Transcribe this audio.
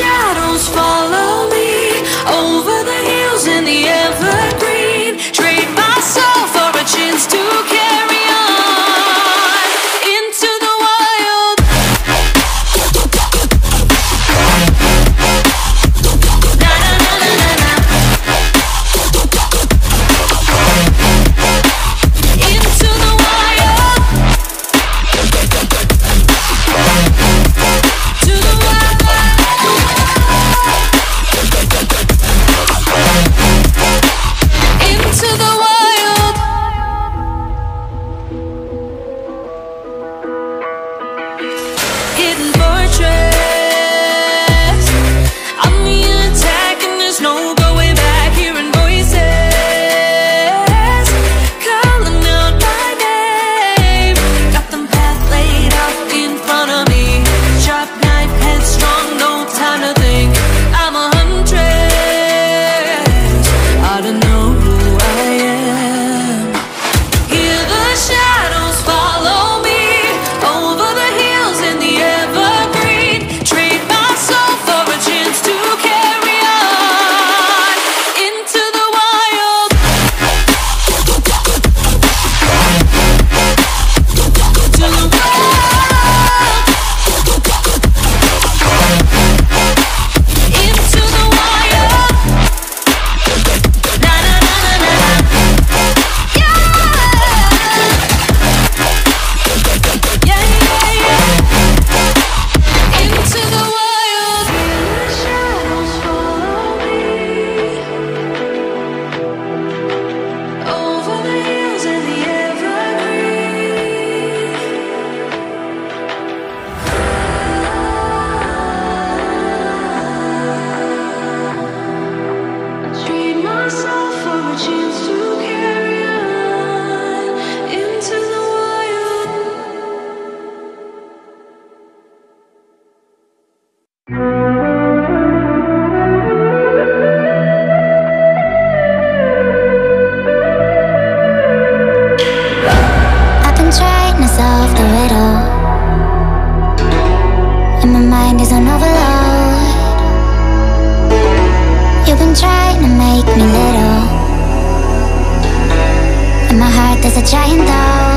shadows follow been trying to make me little and my heart is a giant doll.